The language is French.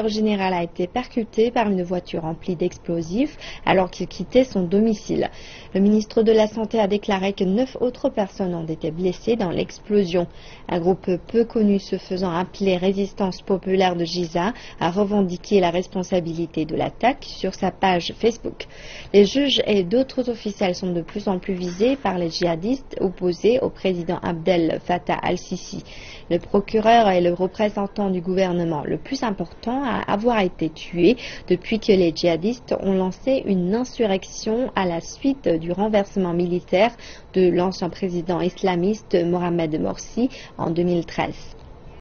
Le général a été percuté par une voiture remplie d'explosifs alors qu'il quittait son domicile. Le ministre de la Santé a déclaré que neuf autres personnes ont été blessées dans l'explosion. Un groupe peu connu se faisant appeler Résistance populaire de Giza a revendiqué la responsabilité de l'attaque sur sa page Facebook. Les juges et d'autres officiels sont de plus en plus visés par les djihadistes opposés au président Abdel Fattah al-Sisi. Le procureur est le représentant du gouvernement le plus important à avoir été tué depuis que les djihadistes ont lancé une insurrection à la suite du renversement militaire de l'ancien président islamiste Mohamed Morsi en 2013.